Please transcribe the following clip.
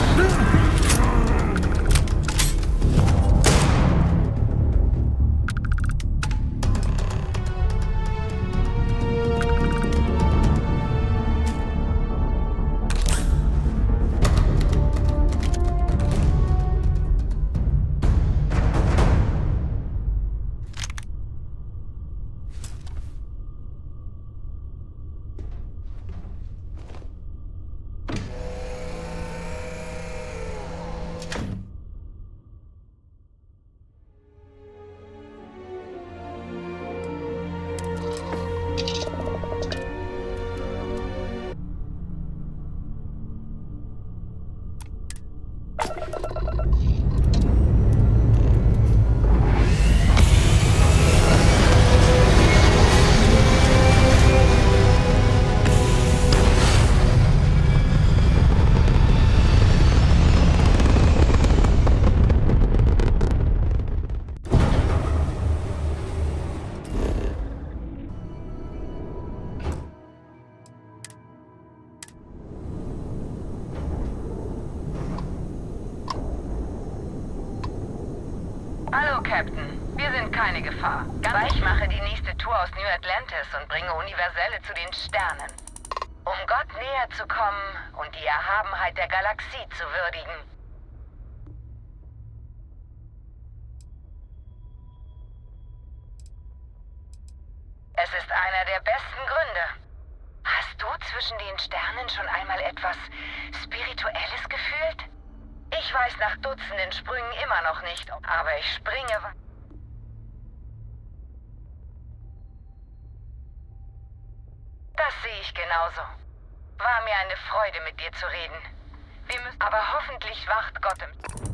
Ah! Hallo, Captain. Wir sind keine Gefahr. Ich mache die nächste Tour aus New Atlantis und bringe Universelle zu den Sternen. Um Gott näher zu kommen und die Erhabenheit der Galaxie zu würdigen. Es ist einer der besten Gründe. Hast du zwischen den Sternen schon einmal etwas Spirituelles weiß nach Dutzenden Sprüngen immer noch nicht, aber ich springe... Das sehe ich genauso. War mir eine Freude, mit dir zu reden. Wir müssen... Aber hoffentlich wacht Gott im...